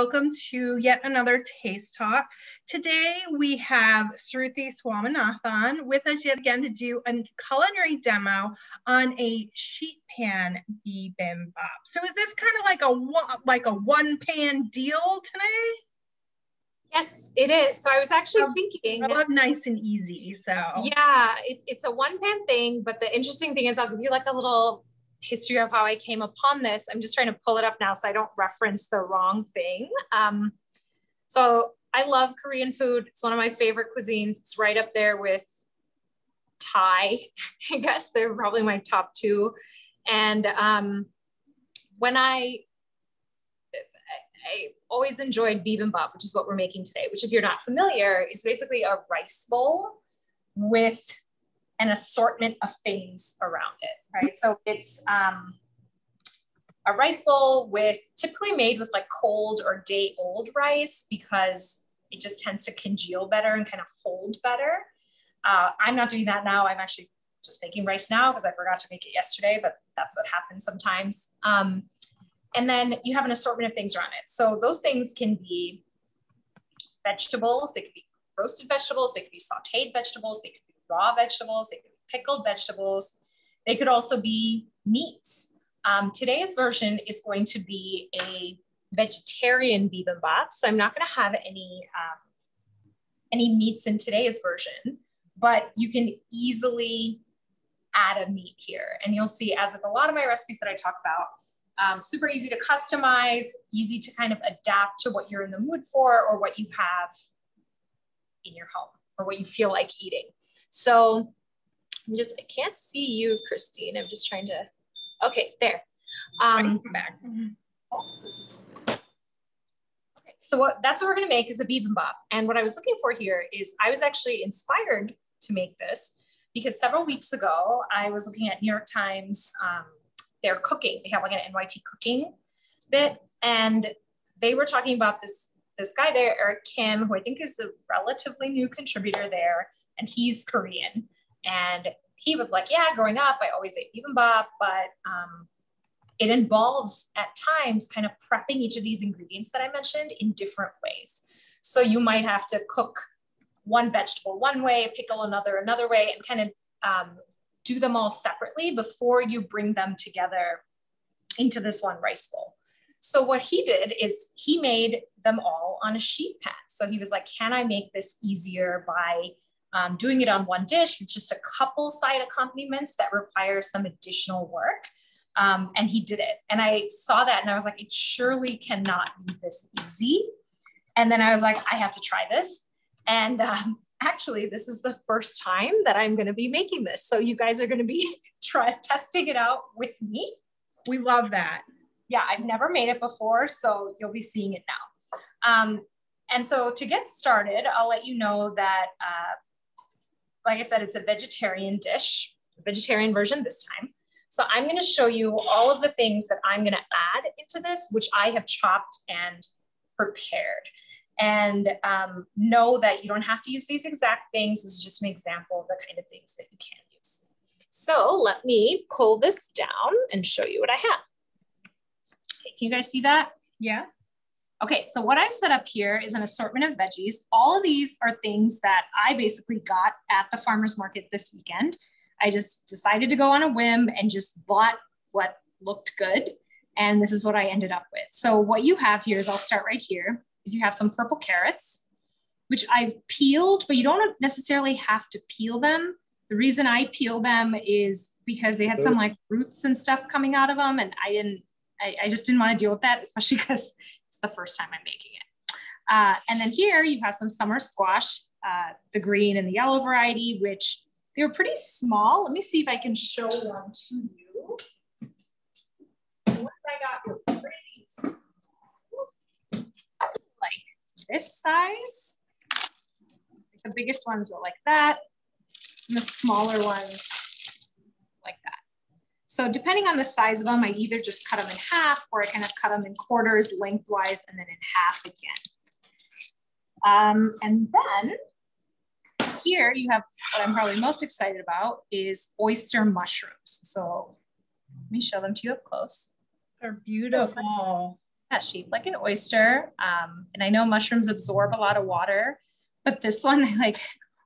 welcome to yet another Taste Talk. Today we have Sruthi Swaminathan with us yet again to do a culinary demo on a sheet pan bibimbap. So is this kind of like a like a one pan deal today? Yes, it is. So I was actually um, thinking. I love nice and easy. So yeah, it's it's a one pan thing. But the interesting thing is, I'll give you like a little history of how I came upon this. I'm just trying to pull it up now so I don't reference the wrong thing. Um, so I love Korean food. It's one of my favorite cuisines. It's right up there with Thai. I guess they're probably my top two. And um, when I, I always enjoyed bibimbap, which is what we're making today, which if you're not familiar is basically a rice bowl with an assortment of things around it, right? So it's um, a rice bowl with typically made with like cold or day old rice because it just tends to congeal better and kind of hold better. Uh, I'm not doing that now. I'm actually just making rice now because I forgot to make it yesterday, but that's what happens sometimes. Um, and then you have an assortment of things around it. So those things can be vegetables, they could be roasted vegetables, they could be sauteed vegetables, they could raw vegetables, they could be pickled vegetables. They could also be meats. Um, today's version is going to be a vegetarian bibimbap. So I'm not going to have any, um, any meats in today's version, but you can easily add a meat here. And you'll see as with a lot of my recipes that I talk about, um, super easy to customize, easy to kind of adapt to what you're in the mood for or what you have in your home or what you feel like eating. So I'm just, I can't see you, Christine. I'm just trying to, okay, there. Um, back. Okay, so what, that's what we're gonna make is a bibimbap. And what I was looking for here is I was actually inspired to make this because several weeks ago, I was looking at New York Times, um, their cooking. They have like an NYT cooking bit. And they were talking about this this guy there, Eric Kim, who I think is a relatively new contributor there, and he's Korean. And he was like, Yeah, growing up, I always ate bibimbap, but um, it involves at times kind of prepping each of these ingredients that I mentioned in different ways. So you might have to cook one vegetable one way, pickle another another way, and kind of um, do them all separately before you bring them together into this one rice bowl. So what he did is he made them all on a sheet pan. So he was like, can I make this easier by um, doing it on one dish with just a couple side accompaniments that require some additional work? Um, and he did it. And I saw that and I was like, it surely cannot be this easy. And then I was like, I have to try this. And um, actually, this is the first time that I'm going to be making this. So you guys are going to be try testing it out with me. We love that yeah, I've never made it before, so you'll be seeing it now. Um, and so to get started, I'll let you know that, uh, like I said, it's a vegetarian dish, vegetarian version this time. So I'm gonna show you all of the things that I'm gonna add into this, which I have chopped and prepared. And um, know that you don't have to use these exact things. This is just an example of the kind of things that you can use. So let me pull this down and show you what I have. Can you guys see that? Yeah. Okay, so what I've set up here is an assortment of veggies. All of these are things that I basically got at the farmer's market this weekend. I just decided to go on a whim and just bought what looked good. And this is what I ended up with. So what you have here is I'll start right here is you have some purple carrots, which I've peeled, but you don't necessarily have to peel them. The reason I peel them is because they had some like roots and stuff coming out of them and I didn't I, I just didn't want to deal with that, especially because it's the first time I'm making it. Uh, and then here you have some summer squash, uh, the green and the yellow variety, which they were pretty small. Let me see if I can show one to you. Once I got these, like this size. The biggest ones were like that, and the smaller ones like that. So depending on the size of them, I either just cut them in half or I kind of cut them in quarters lengthwise and then in half again. Um, and then here you have what I'm probably most excited about is oyster mushrooms. So let me show them to you up close. They're beautiful. yeah, shaped like an oyster. Um, and I know mushrooms absorb a lot of water, but this one I like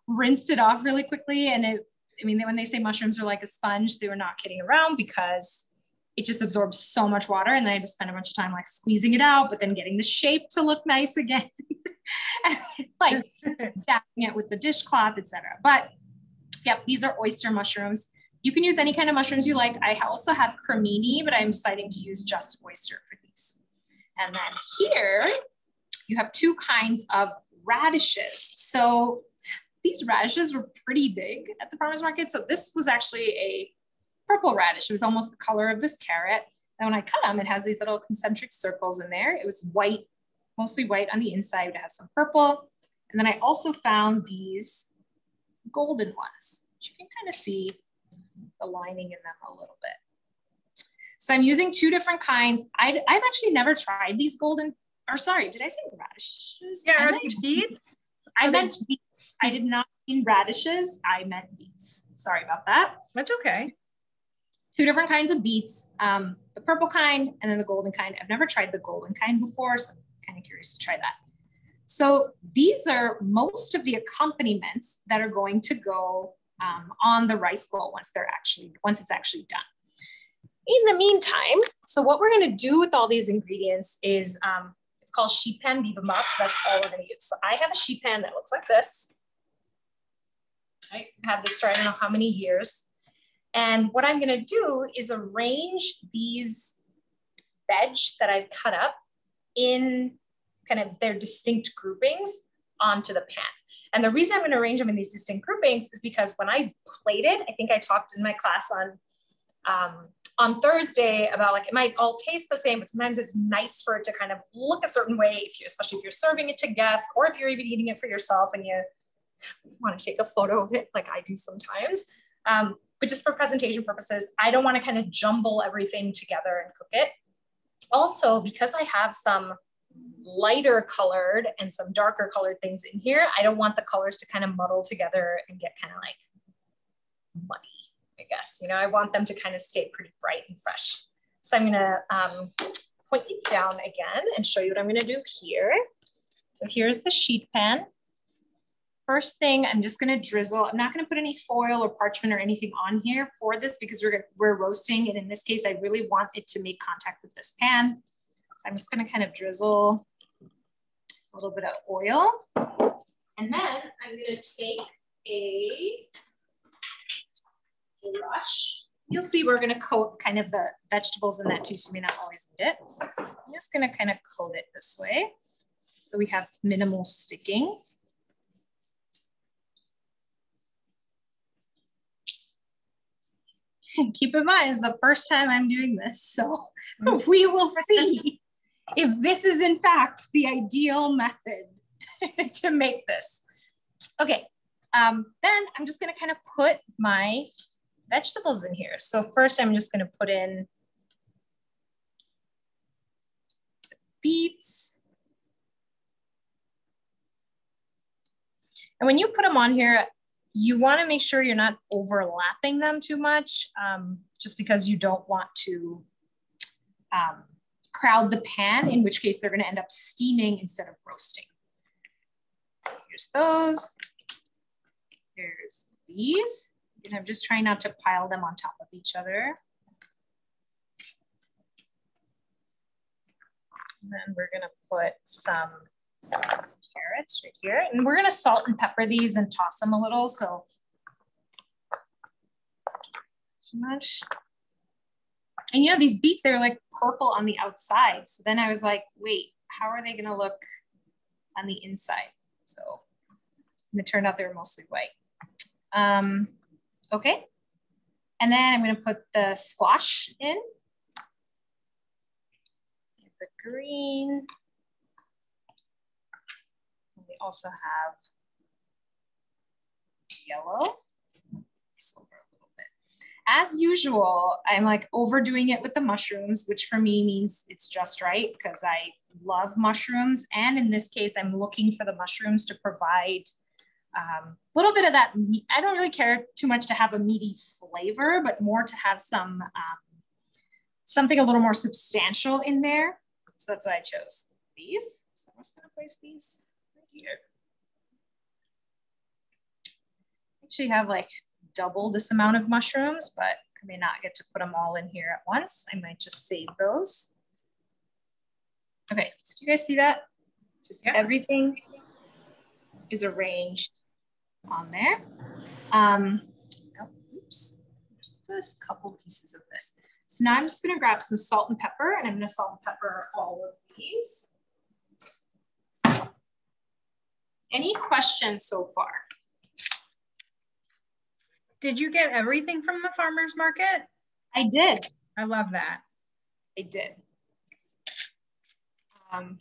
rinsed it off really quickly. And it, I mean, when they say mushrooms are like a sponge, they were not kidding around because it just absorbs so much water. And then I just spend a bunch of time like squeezing it out, but then getting the shape to look nice again. like dabbing it with the dishcloth, etc. But yep, these are oyster mushrooms. You can use any kind of mushrooms you like. I also have cremini, but I'm deciding to use just oyster for these. And then here you have two kinds of radishes. So these radishes were pretty big at the farmer's market. So this was actually a purple radish. It was almost the color of this carrot. And when I cut them, it has these little concentric circles in there. It was white, mostly white on the inside. It has some purple. And then I also found these golden ones, which you can kind of see the lining in them a little bit. So I'm using two different kinds. i have actually never tried these golden, or sorry, did I say radishes? Yeah, are they beets? I meant beets. I did not mean radishes. I meant beets. Sorry about that. That's okay. Two different kinds of beets, um, the purple kind and then the golden kind. I've never tried the golden kind before, so I'm kind of curious to try that. So these are most of the accompaniments that are going to go um, on the rice bowl once they're actually, once it's actually done. In the meantime, so what we're gonna do with all these ingredients is, um, called sheet pan bibimbap, so that's all we're gonna use. So I have a sheet pan that looks like this. I had this for I don't know how many years. And what I'm gonna do is arrange these veg that I've cut up in kind of their distinct groupings onto the pan. And the reason I'm going to arrange them in these distinct groupings is because when I plated, I think I talked in my class on um, on Thursday about like it might all taste the same, but sometimes it's nice for it to kind of look a certain way, if you, especially if you're serving it to guests or if you're even eating it for yourself and you want to take a photo of it, like I do sometimes. Um, but just for presentation purposes, I don't want to kind of jumble everything together and cook it. Also, because I have some lighter colored and some darker colored things in here. I don't want the colors to kind of muddle together and get kind of like muddy, I guess. You know, I want them to kind of stay pretty bright and fresh. So I'm gonna um, point these down again and show you what I'm gonna do here. So here's the sheet pan. First thing, I'm just gonna drizzle. I'm not gonna put any foil or parchment or anything on here for this because we're, we're roasting. And in this case, I really want it to make contact with this pan. So I'm just gonna kind of drizzle a little bit of oil. And then I'm gonna take a brush. You'll see we're gonna coat kind of the vegetables in that too, so we may not always need it. I'm just gonna kind of coat it this way. So we have minimal sticking. keep in mind, it's the first time I'm doing this, so we will see if this is in fact the ideal method to make this. Okay, um, then I'm just gonna kind of put my vegetables in here. So first I'm just gonna put in beets. And when you put them on here, you wanna make sure you're not overlapping them too much, um, just because you don't want to um, crowd the pan, in which case they're gonna end up steaming instead of roasting. So here's those. here's these. And I'm just trying not to pile them on top of each other. And then we're gonna put some carrots right here. And we're gonna salt and pepper these and toss them a little. So too much. And you know, these beets, they're like purple on the outside. So then I was like, wait, how are they gonna look on the inside? So and it turned out they were mostly white. Um, okay. And then I'm gonna put the squash in. The green. And we also have yellow as usual, I'm like overdoing it with the mushrooms, which for me means it's just right because I love mushrooms. And in this case, I'm looking for the mushrooms to provide um, a little bit of that. Meat. I don't really care too much to have a meaty flavor, but more to have some um, something a little more substantial in there. So that's why I chose these. So I'm just gonna place these right here. Actually have like double this amount of mushrooms, but I may not get to put them all in here at once. I might just save those. Okay, so do you guys see that? Just yeah. everything is arranged on there. Um, oh, oops, there's this couple pieces of this. So now I'm just gonna grab some salt and pepper and I'm gonna salt and pepper all of these. Any questions so far? Did you get everything from the farmer's market? I did. I love that. I did. Um,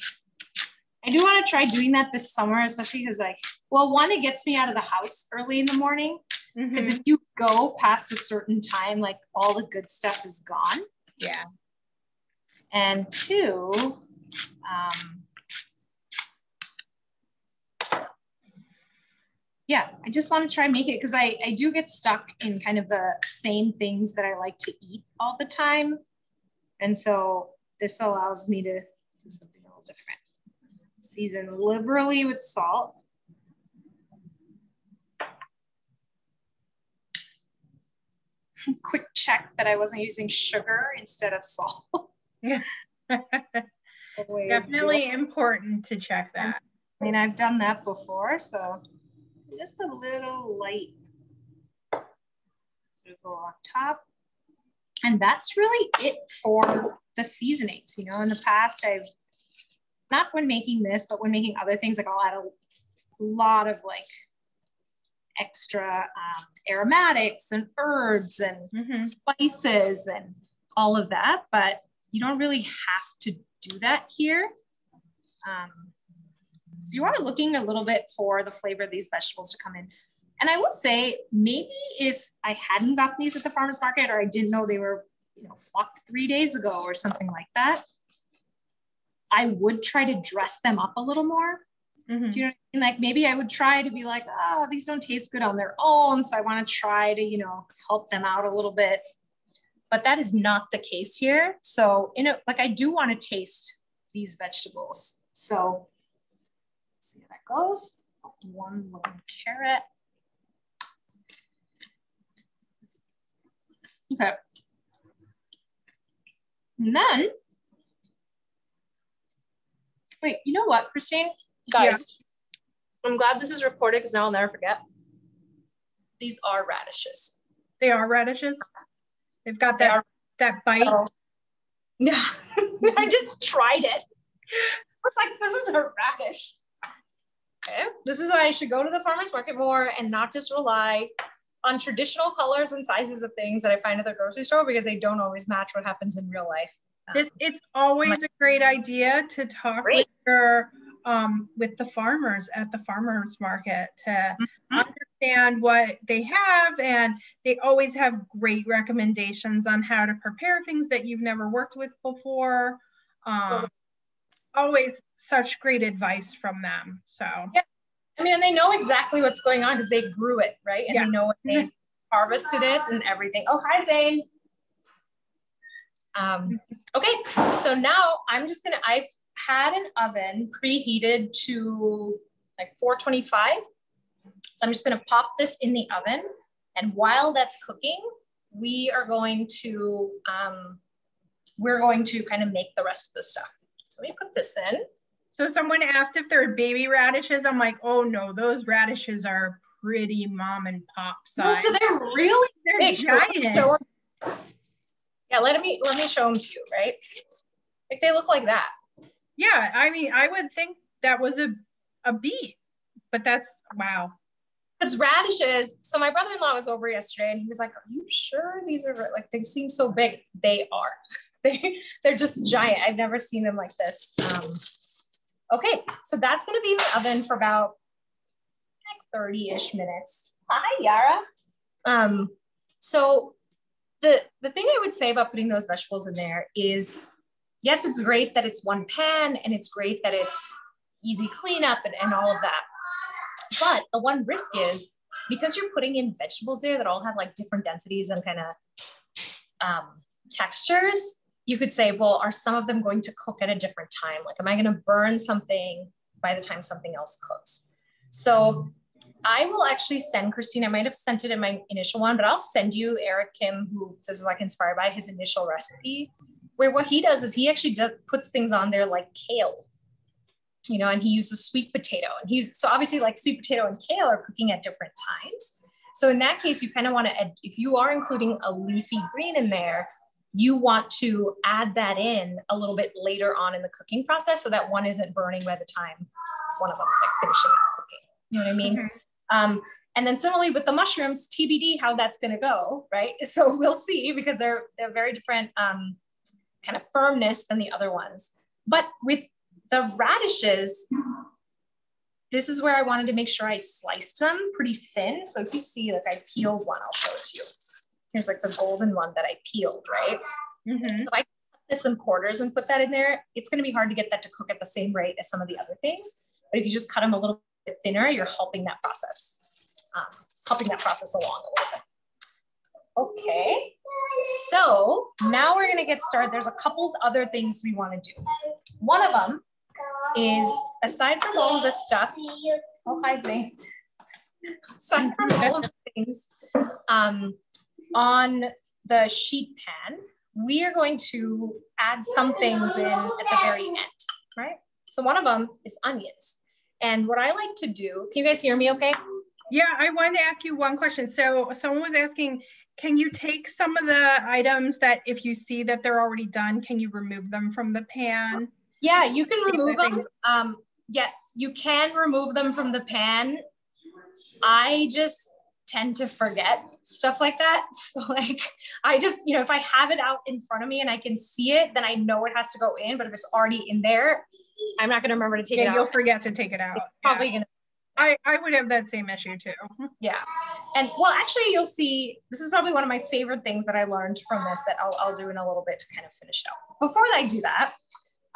I do want to try doing that this summer, especially because like, well, one, it gets me out of the house early in the morning. Because mm-hmm. if you go past a certain time, like all the good stuff is gone. Yeah. And two, um, yeah, I just want to try and make it because I, I do get stuck in kind of the same things that I like to eat all the time. And so this allows me to do something a little different. Season liberally with salt. Quick check that I wasn't using sugar instead of salt. Definitely important to check that. I mean, I've done that before, so just a little light drizzle on top. And that's really it for the seasonings. You know, in the past, I've not when making this, but when making other things, like I'll add a lot of like extra um, aromatics and herbs and mm-hmm. spices and all of that. But you don't really have to do that here. Um, so you are looking a little bit for the flavor of these vegetables to come in. And I will say, maybe if I hadn't gotten these at the farmer's market or I didn't know they were, you know, plucked three days ago or something like that, I would try to dress them up a little more. Mm-hmm. Do you know what I mean? Like maybe I would try to be like, oh, these don't taste good on their own. So I want to try to, you know, help them out a little bit. But that is not the case here. So in it, like I do want to taste these vegetables. So see how that goes. One little carrot. Okay. And then, wait, you know what, Christine? Guys, yeah. I'm glad this is recorded because now I'll never forget. These are radishes. They are radishes? They've got that, are, that bite? Oh. No, I just tried it. I was like, this is a radish. Okay. This is why I should go to the farmer's market more and not just rely on traditional colors and sizes of things that I find at the grocery store because they don't always match what happens in real life. This, it's always a great idea to talk great. with your um, with the farmers at the farmers market to mm-hmm. understand what they have and they always have great recommendations on how to prepare things that you've never worked with before um, always such great advice from them. So yeah. I mean, and they know exactly what's going on because they grew it, right? And yeah. they know when they harvested it and everything. Oh, hi, Zane. Um, okay, so now I'm just gonna, I've had an oven preheated to like 425. So I'm just gonna pop this in the oven. And while that's cooking, we are going to, um, we're going to kind of make the rest of the stuff. So let me put this in. So someone asked if they're baby radishes. I'm like, oh no, those radishes are pretty mom and pop size. so they're really they're big. giant. So yeah, let me let me show them to you, right? Like they look like that. Yeah, I mean, I would think that was a a beet, but that's wow. It's radishes. So my brother-in-law was over yesterday and he was like, Are you sure these are like they seem so big? They are. they, they're just giant. I've never seen them like this. Um, okay, so that's gonna be in the oven for about like 30-ish minutes. Hi, Yara. Um, so the, the thing I would say about putting those vegetables in there is, yes, it's great that it's one pan and it's great that it's easy cleanup and, and all of that. But the one risk is because you're putting in vegetables there that all have like different densities and kind of um, textures, you could say, well, are some of them going to cook at a different time? Like, am I going to burn something by the time something else cooks? So I will actually send Christine, I might have sent it in my initial one, but I'll send you Eric Kim, who this is like inspired by his initial recipe, where what he does is he actually does, puts things on there like kale, you know, and he uses sweet potato. And he's so obviously like sweet potato and kale are cooking at different times. So in that case, you kind of want to, if you are including a leafy green in there, you want to add that in a little bit later on in the cooking process so that one isn't burning by the time one of them's like finishing up cooking. You know what I mean? Um, and then similarly with the mushrooms, TBD how that's going to go, right? So we'll see because they're they're very different um, kind of firmness than the other ones. But with the radishes, this is where I wanted to make sure I sliced them pretty thin. So if you see, like I peeled one, I'll show it to you. Here's like the golden one that I peeled, right? Mm-hmm. So I cut this in quarters and put that in there. It's going to be hard to get that to cook at the same rate as some of the other things. But if you just cut them a little bit thinner, you're helping that process, um, helping that process along a little bit. Okay, so now we're gonna get started. There's a couple other things we wanna do. One of them is, aside from all of this stuff, oh, hi, Zane. Aside from all of the things um, on the sheet pan, we are going to add some things in at the very end, right? So one of them is onions. And what I like to do, can you guys hear me okay? Yeah, I wanted to ask you one question. So someone was asking, can you take some of the items that if you see that they're already done, can you remove them from the pan? Yeah, you can remove them. Um, yes, you can remove them from the pan. I just tend to forget stuff like that. So like I just, you know, if I have it out in front of me and I can see it, then I know it has to go in. But if it's already in there, I'm not going to remember to take yeah, it out. You'll forget to take it out. It's probably yeah. going to. I, I would have that same issue too. Yeah. And well, actually, you'll see this is probably one of my favorite things that I learned from this that I'll, I'll do in a little bit to kind of finish it out. Before I do that,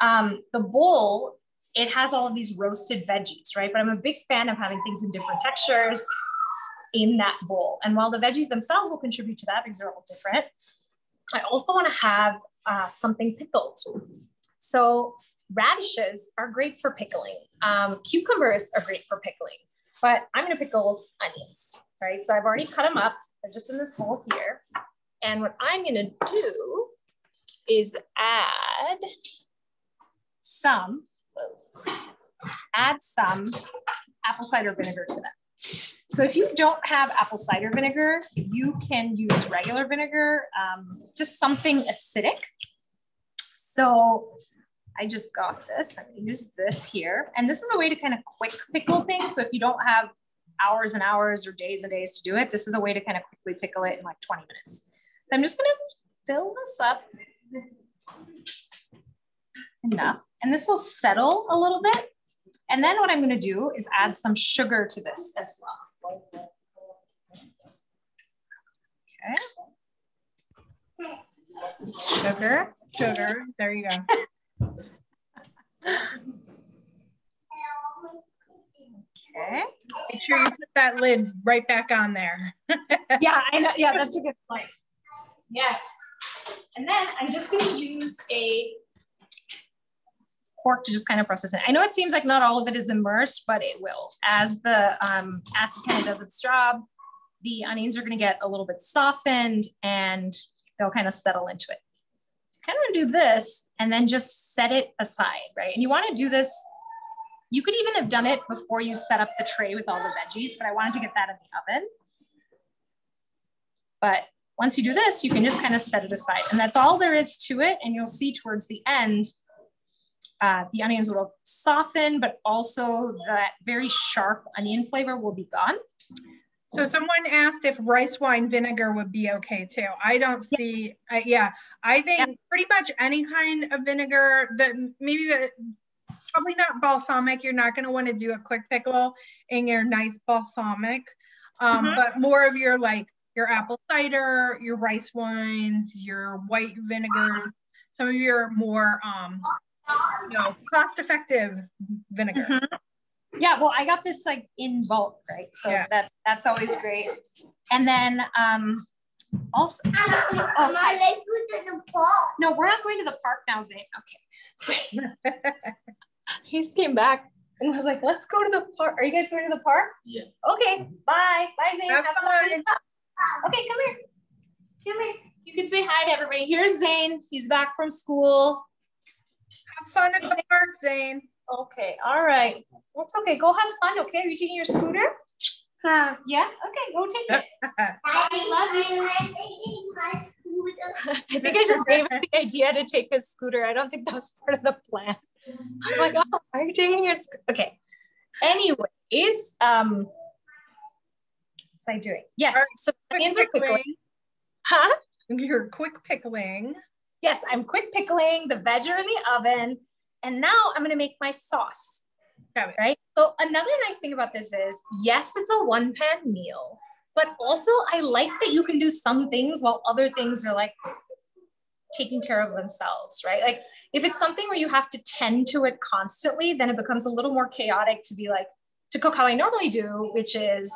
um, the bowl, it has all of these roasted veggies, right? But I'm a big fan of having things in different textures in that bowl. And while the veggies themselves will contribute to that because they're all different, I also want to have uh, something pickled. So radishes are great for pickling. Um, cucumbers are great for pickling, but I'm gonna pickle onions, right? So I've already cut them up. They're just in this bowl here. And what I'm gonna do is add some, add some apple cider vinegar to them. So if you don't have apple cider vinegar, you can use regular vinegar, um, just something acidic. So I just got this. I'm gonna use this here. And this is a way to kind of quick pickle things. So if you don't have hours and hours or days and days to do it, this is a way to kind of quickly pickle it in like 20 minutes. So I'm just gonna fill this up enough. And this will settle a little bit. And then what I'm gonna do is add some sugar to this as well. Okay. Sugar. Sugar, there you go. Okay. Make sure you put that lid right back on there. yeah, I know. Yeah, that's a good point. Yes. And then I'm just going to use a fork to just kind of process it. I know it seems like not all of it is immersed, but it will. As the um, acid kind of does its job, the onions are going to get a little bit softened and they'll kind of settle into it kind of do this and then just set it aside, right? And you want to do this, you could even have done it before you set up the tray with all the veggies, but I wanted to get that in the oven. But once you do this, you can just kind of set it aside. And that's all there is to it. And you'll see towards the end, uh, the onions will soften, but also that very sharp onion flavor will be gone. So someone asked if rice wine vinegar would be okay too. I don't see, yeah, uh, yeah I think yeah. pretty much any kind of vinegar that maybe the, probably not balsamic. You're not gonna wanna do a quick pickle in your nice balsamic, um, mm -hmm. but more of your like your apple cider, your rice wines, your white vinegars, some of your more, um, you know, cost effective vinegar. Mm -hmm. Yeah, well, I got this like in bulk, right? So yeah. that that's always great. And then um, Also, Mama, let's go to the park. no, we're not going to the park now, Zane. Okay. he just came back and was like, let's go to the park. Are you guys going to the park? Yeah. Okay, bye. Bye, Zane. Have Have fun. fun. Okay, come here. Come here. You can say hi to everybody. Here's Zane. He's back from school. Have fun at the park, Zane. Okay, all right. That's okay. Go have fun, okay? Are you taking your scooter? Huh. Yeah? Okay, go take it. I love you. I'm taking my scooter. I think I just gave him the idea to take his scooter. I don't think that was part of the plan. I was like, oh, are you taking your scooter? Okay. Anyways, um, what's I doing? Yes. Alright, So Quick onions are pickling. pickling. Huh? You're quick pickling. Yes, I'm quick pickling. The veg are in the oven. And now I'm going to make my sauce. Right. So another nice thing about this is, yes, it's a one pan meal, but also I like that you can do some things while other things are like taking care of themselves, right? Like if it's something where you have to tend to it constantly, then it becomes a little more chaotic to be like, to cook how I normally do, which is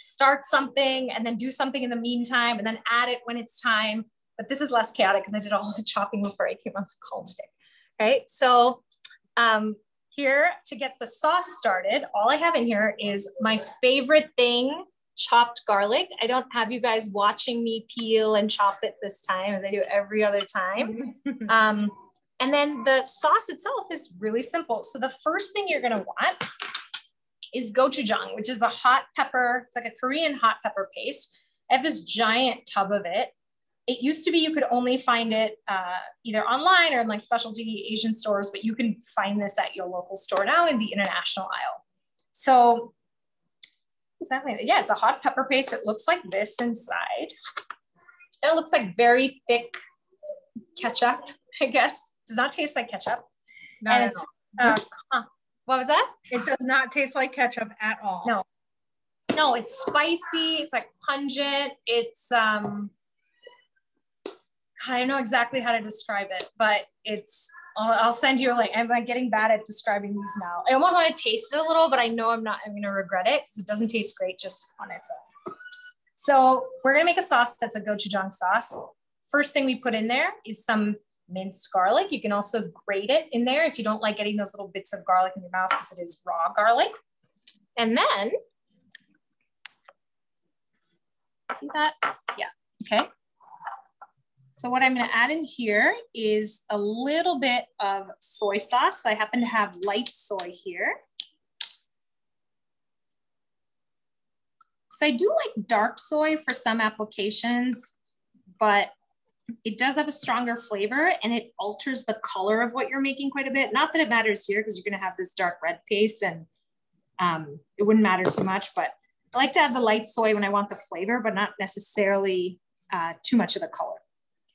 start something and then do something in the meantime and then add it when it's time. But this is less chaotic because I did all the chopping before I came on the call today, right? So um, here to get the sauce started, all I have in here is my favorite thing, chopped garlic. I don't have you guys watching me peel and chop it this time as I do every other time. Um, and then the sauce itself is really simple. So the first thing you're gonna want is gochujang, which is a hot pepper. It's like a Korean hot pepper paste. I have this giant tub of it. It used to be you could only find it uh, either online or in like specialty Asian stores, but you can find this at your local store now in the international aisle. So exactly, yeah, it's a hot pepper paste. It looks like this inside. And it looks like very thick ketchup, I guess. Does not taste like ketchup. Not and it's, uh, what was that? It does not taste like ketchup at all. No. No, it's spicy. It's like pungent. It's um. I don't know exactly how to describe it, but it's. I'll, I'll send you a link. I'm like getting bad at describing these now. I almost want to taste it a little, but I know I'm not. I'm going to regret it because it doesn't taste great just on its own. So we're going to make a sauce that's a gochujang sauce. First thing we put in there is some minced garlic. You can also grate it in there if you don't like getting those little bits of garlic in your mouth because it is raw garlic. And then, see that? Yeah, okay. So what I'm gonna add in here is a little bit of soy sauce. I happen to have light soy here. So I do like dark soy for some applications, but it does have a stronger flavor and it alters the color of what you're making quite a bit. Not that it matters here because you're gonna have this dark red paste and um, it wouldn't matter too much, but I like to add the light soy when I want the flavor, but not necessarily uh, too much of the color.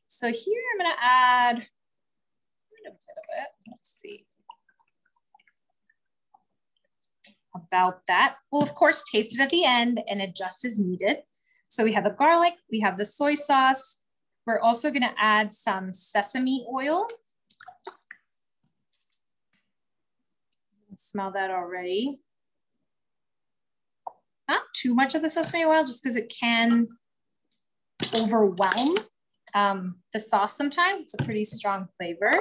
So here I'm gonna add a bit of it. Let's see. About that. We'll of course taste it at the end and adjust as needed. So we have the garlic, we have the soy sauce. We're also gonna add some sesame oil. Smell that already. Not too much of the sesame oil just because it can overwhelm um, the sauce sometimes. It's a pretty strong flavor.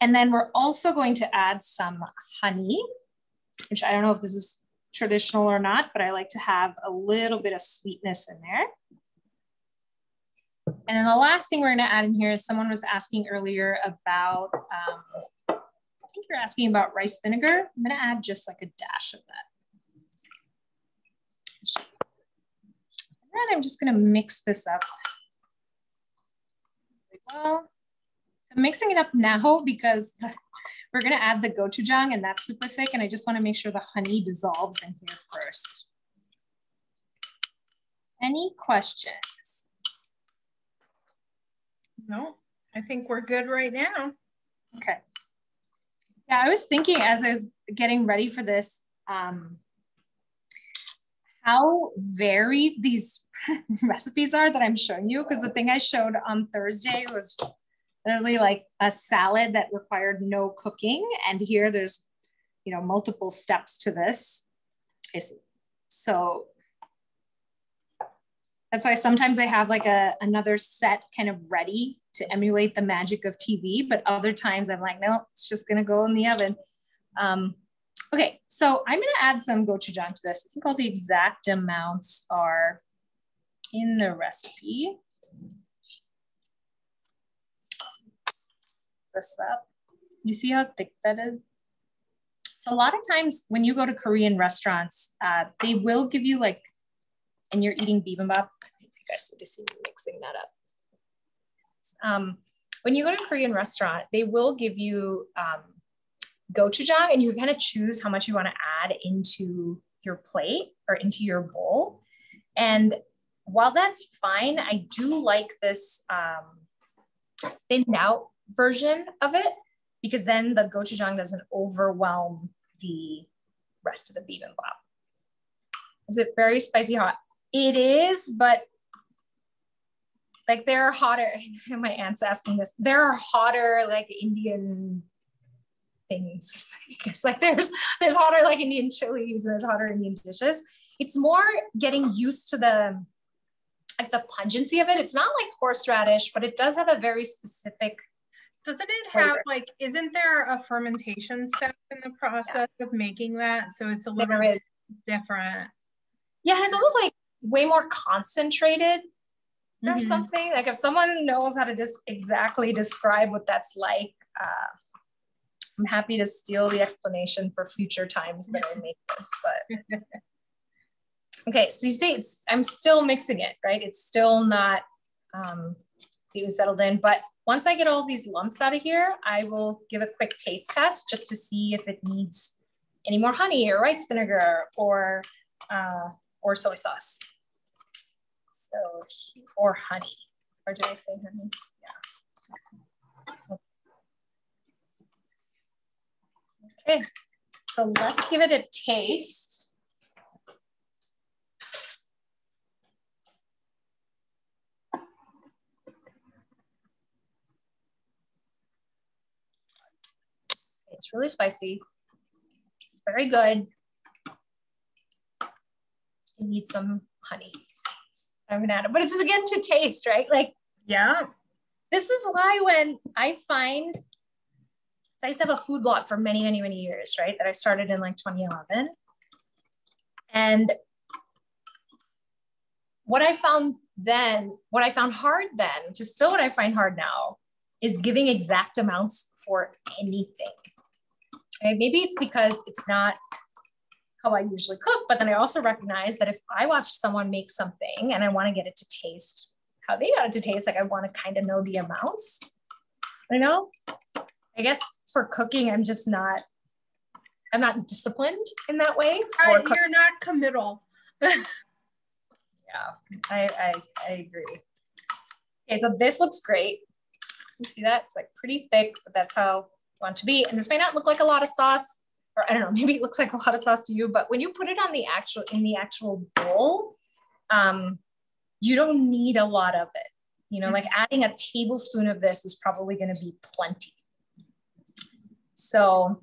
And then we're also going to add some honey, which I don't know if this is traditional or not, but I like to have a little bit of sweetness in there. And then the last thing we're gonna add in here is someone was asking earlier about, um, I think you're asking about rice vinegar. I'm gonna add just like a dash of that. And then I'm just gonna mix this up well. I'm mixing it up now because we're gonna add the gochujang and that's super thick and I just wanna make sure the honey dissolves in here first. Any questions? No, I think we're good right now. Okay. Yeah, I was thinking as I was getting ready for this, um, how varied these recipes are that I'm showing you. Because the thing I showed on Thursday was literally like a salad that required no cooking. And here there's, you know, multiple steps to this. So That's why sometimes I have like a another set kind of ready to emulate the magic of TV, but other times I'm like, no, it's just gonna go in the oven. Um, okay, so I'm gonna add some gochujang to this. I think all the exact amounts are in the recipe. This up. You see how thick that is? So a lot of times when you go to Korean restaurants, uh, they will give you like, and you're eating bibimbap. You guys need to see me mixing that up. Um, when you go to a Korean restaurant, they will give you um, gochujang and you kind of choose how much you want to add into your plate or into your bowl. And while that's fine, I do like this um, thinned out version of it because then the gochujang doesn't overwhelm the rest of the bibimbap. Is it very spicy hot? It is, but like there are hotter, my aunt's asking this, there are hotter like Indian things. Because like there's there's hotter like Indian chilies, and there's hotter Indian dishes. It's more getting used to the like the pungency of it. It's not like horseradish, but it does have a very specific doesn't it have like, isn't there a fermentation step in the process yeah. of making that? So it's a little bit different. Yeah, it's almost like way more concentrated or mm-hmm. something. Like if someone knows how to just exactly describe what that's like, uh, I'm happy to steal the explanation for future times that I make this, but. okay, so you see, it's I'm still mixing it, right? It's still not um, completely settled in. But once I get all these lumps out of here, I will give a quick taste test just to see if it needs any more honey or rice vinegar or, uh, or soy sauce. So, or honey, or did I say honey? Yeah. Okay, so let's give it a taste. It's really spicy. It's very good. You need some honey. I'm gonna add it, but it's again to taste, right? Like, yeah. This is why when I find, so I used to have a food blog for many, many, many years, right? That I started in like 2011. And what I found then, what I found hard then, which is still what I find hard now, is giving exact amounts for anything. Okay, maybe it's because it's not how I usually cook, but then I also recognize that if I watch someone make something and I want to get it to taste how they got it to taste, like I want to kind of know the amounts. You know, I guess for cooking, I'm just not, I'm not disciplined in that way. Right, you're not committal. yeah, I, I, I agree. Okay, so this looks great. You see that? It's like pretty thick, but that's how you want to be. And this may not look like a lot of sauce, or I don't know, maybe it looks like a lot of sauce to you, but when you put it on the actual, in the actual bowl, um, you don't need a lot of it. You know, like adding a tablespoon of this is probably going to be plenty. So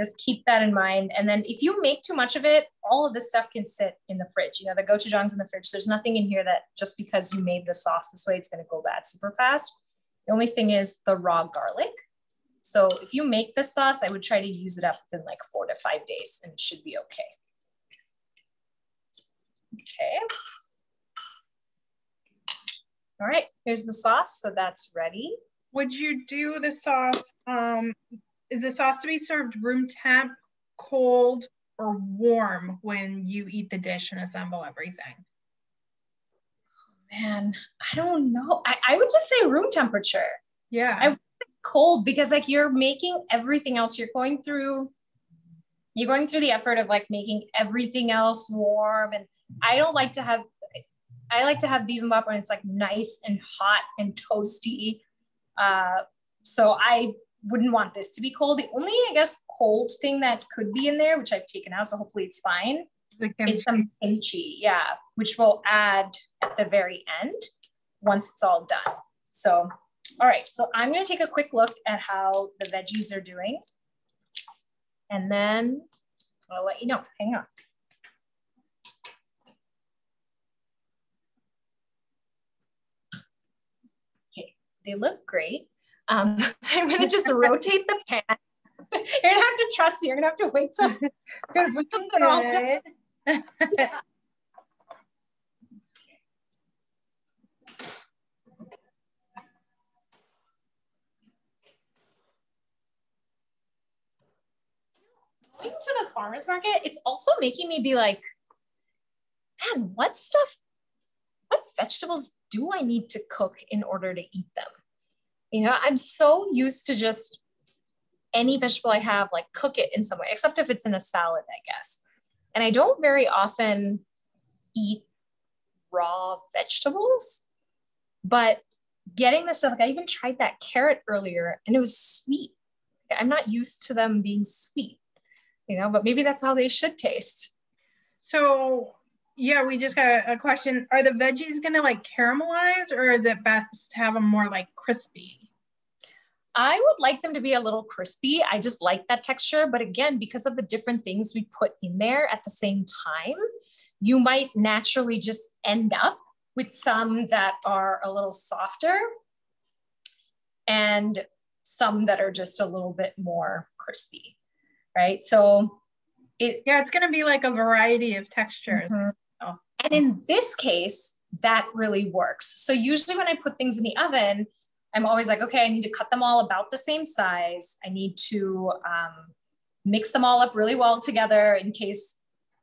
just keep that in mind. And then if you make too much of it, all of this stuff can sit in the fridge. You know, the gochujang's in the fridge. There's nothing in here that just because you made the sauce this way, it's going to go bad super fast. The only thing is the raw garlic. So if you make this sauce, I would try to use it up within like four to five days and it should be okay. Okay. All right, here's the sauce. So that's ready. Would you do the sauce, um, is the sauce to be served room temp, cold, or warm when you eat the dish and assemble everything? man, I don't know. I, I would just say room temperature. Yeah. I cold because like you're making everything else. You're going through you're going through the effort of like making everything else warm. And I don't like to have I like to have bibimbap when it's like nice and hot and toasty. Uh, so I wouldn't want this to be cold. The only, I guess, cold thing that could be in there, which I've taken out, so hopefully it's fine, is some kimchi. Yeah, which we'll add at the very end once it's all done. So, all right, so I'm gonna take a quick look at how the veggies are doing. And then I'll let you know, hang on. They look great. Um, I'm gonna just rotate the pan. You're gonna have to trust me. You're gonna have to wait till they're all done. Yeah. Going to the farmer's market, it's also making me be like, man, what stuff, vegetables do I need to cook in order to eat them? You know, I'm so used to just any vegetable I have, like cook it in some way, except if it's in a salad, I guess. And I don't very often eat raw vegetables, but getting this stuff, like I even tried that carrot earlier and it was sweet. I'm not used to them being sweet, you know, but maybe that's how they should taste. So yeah, we just got a question. Are the veggies gonna like caramelize or is it best to have them more like crispy? I would like them to be a little crispy. I just like that texture. But again, because of the different things we put in there at the same time, you might naturally just end up with some that are a little softer and some that are just a little bit more crispy, right? So it- Yeah, it's gonna be like a variety of textures. Mm-hmm. Oh. And in this case, that really works. So usually when I put things in the oven, I'm always like, okay, I need to cut them all about the same size. I need to um, mix them all up really well together in case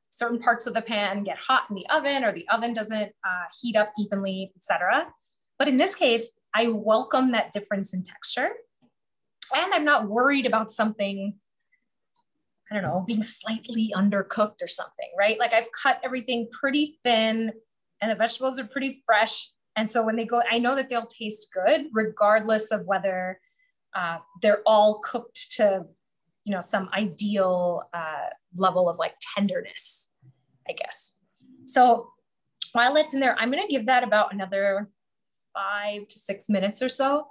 certain parts of the pan get hot in the oven or the oven doesn't uh, heat up evenly, etc. But in this case, I welcome that difference in texture. And I'm not worried about something, I don't know, being slightly undercooked or something, right? Like I've cut everything pretty thin and the vegetables are pretty fresh and so when they go, I know that they'll taste good regardless of whether uh, they're all cooked to, you know, some ideal uh, level of like tenderness, I guess. So while it's in there, I'm going to give that about another five to six minutes or so.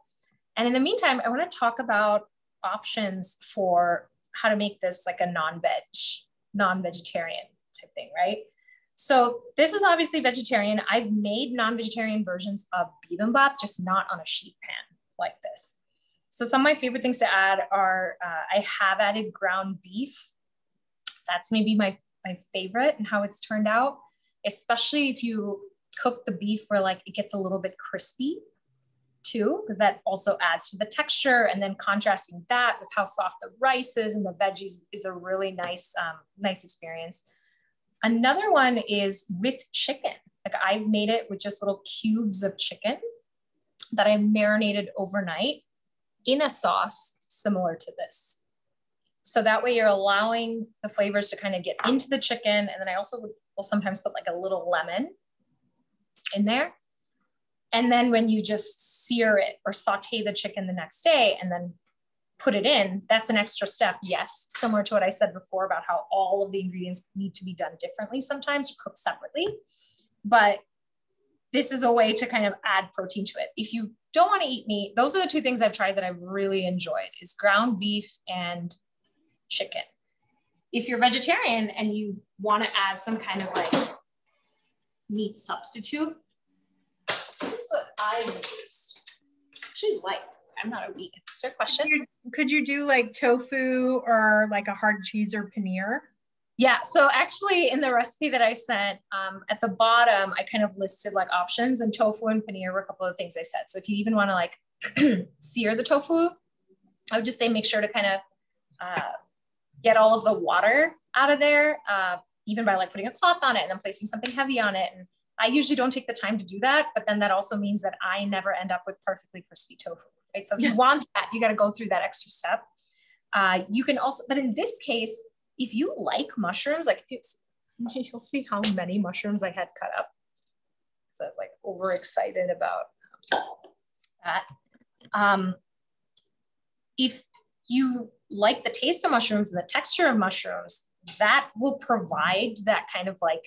And in the meantime, I want to talk about options for how to make this like a non-veg, non-vegetarian type thing, right? So this is obviously vegetarian. I've made non-vegetarian versions of bibimbap, just not on a sheet pan like this. So some of my favorite things to add are, uh, I have added ground beef. That's maybe my, my favorite and how it's turned out, especially if you cook the beef where like it gets a little bit crispy too, because that also adds to the texture. And then contrasting that with how soft the rice is and the veggies is a really nice, um, nice experience. Another one is with chicken. Like I've made it with just little cubes of chicken that I marinated overnight in a sauce similar to this. So that way you're allowing the flavors to kind of get into the chicken. And then I also will sometimes put like a little lemon in there. And then when you just sear it or saute the chicken the next day and then put it in, that's an extra step. Yes, similar to what I said before about how all of the ingredients need to be done differently sometimes or cooked separately. But this is a way to kind of add protein to it. If you don't want to eat meat, those are the two things I've tried that I've really enjoyed is ground beef and chicken. If you're vegetarian and you want to add some kind of like meat substitute, here's what I used. Actually like I'm not a vegan. Is there a question? Could you, could you do like tofu or like a hard cheese or paneer? Yeah, so actually in the recipe that I sent, um, at the bottom, I kind of listed like options and tofu and paneer were a couple of things I said. So if you even want to like sear the tofu, I would just say make sure to kind of uh, get all of the water out of there, uh, even by like putting a cloth on it and then placing something heavy on it. And I usually don't take the time to do that, but then that also means that I never end up with perfectly crispy tofu right? So if you want that, you got to go through that extra step. Uh, you can also, but in this case, if you like mushrooms, like you, you'll see how many mushrooms I had cut up. So I was like overexcited about that. Um, if you like the taste of mushrooms and the texture of mushrooms, that will provide that kind of like,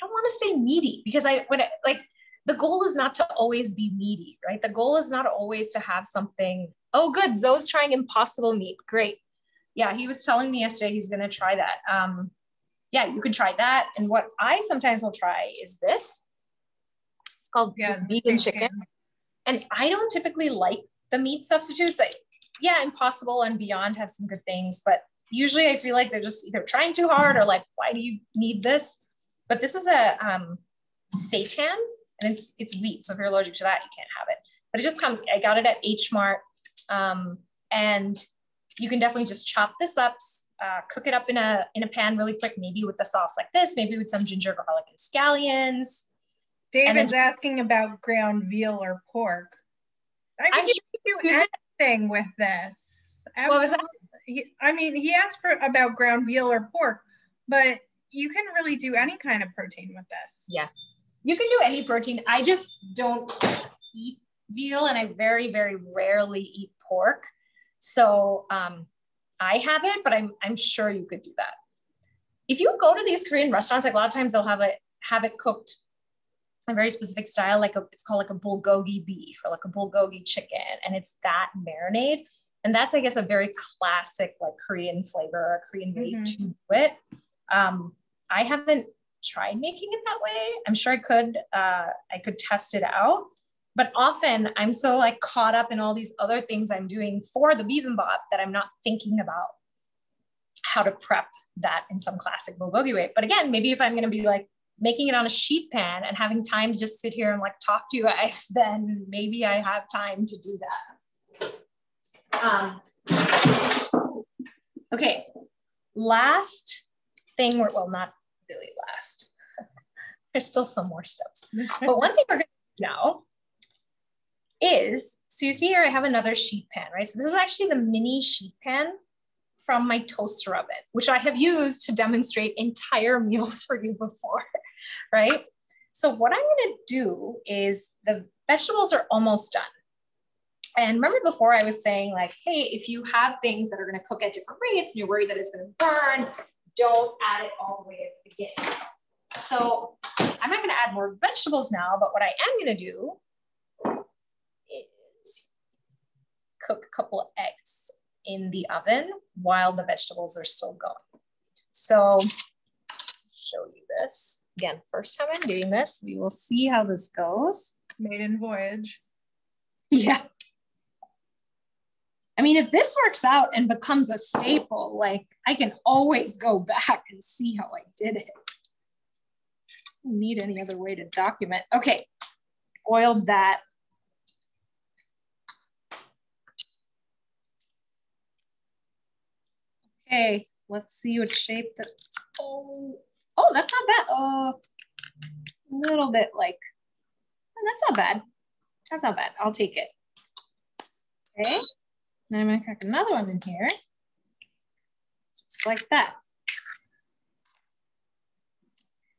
I don't want to say meaty because I, when I, like, the goal is not to always be meaty, right? The goal is not always to have something, oh, good, Zoe's trying impossible meat. Great. Yeah, he was telling me yesterday he's going to try that. Um, yeah, you could try that. And what I sometimes will try is this. It's called yeah, this vegan chicken. And I don't typically like the meat substitutes. I, yeah, Impossible and Beyond have some good things, but usually I feel like they're just either trying too hard or like, why do you need this? But this is a um, seitan and it's it's wheat. So if you're allergic to that, you can't have it. But it just come. I got it at H Mart, um, and you can definitely just chop this up, uh, cook it up in a in a pan really quick, maybe with a sauce like this, maybe with some ginger garlic and scallions. David's then, asking about ground veal or pork. I can do anything with this. Absolutely. What was that? I mean, he asked for about ground veal or pork, but you can really do any kind of protein with this. Yeah, you can do any protein. I just don't eat veal, and I very, very rarely eat pork. So um, I have it, but I'm I'm sure you could do that. If you go to these Korean restaurants, like a lot of times they'll have it have it cooked a very specific style, like a, it's called like a bulgogi beef or like a bulgogi chicken, and it's that marinade. And that's, I guess, a very classic like Korean flavor or Korean way mm-hmm. to do it. Um, I haven't tried making it that way. I'm sure I could. Uh, I could test it out, but often I'm so like caught up in all these other things I'm doing for the bibimbap that I'm not thinking about how to prep that in some classic bulgogi way. But again, maybe if I'm going to be like making it on a sheet pan and having time to just sit here and like talk to you guys, then maybe I have time to do that. Um, okay, last thing, we're, well, not really last. There's still some more steps. but one thing we're gonna do now is, so you see here, I have another sheet pan, right? So this is actually the mini sheet pan from my toaster oven, which I have used to demonstrate entire meals for you before, right? So what I'm gonna do is the vegetables are almost done. And remember before I was saying like, hey, if you have things that are gonna cook at different rates and you're worried that it's gonna burn, don't add it all the way at the beginning. So I'm not gonna add more vegetables now, but what I am gonna do is cook a couple of eggs in the oven while the vegetables are still going. So show you this. Again, first time I'm doing this, we will see how this goes. Maiden voyage. Yeah. I mean, if this works out and becomes a staple, like I can always go back and see how I did it. Need any other way to document. Okay, oiled that. Okay, let's see what shape that, oh, oh, that's not bad. Oh, a little bit like, oh, that's not bad. That's not bad. I'll take it. Okay. Then I'm gonna crack another one in here, just like that.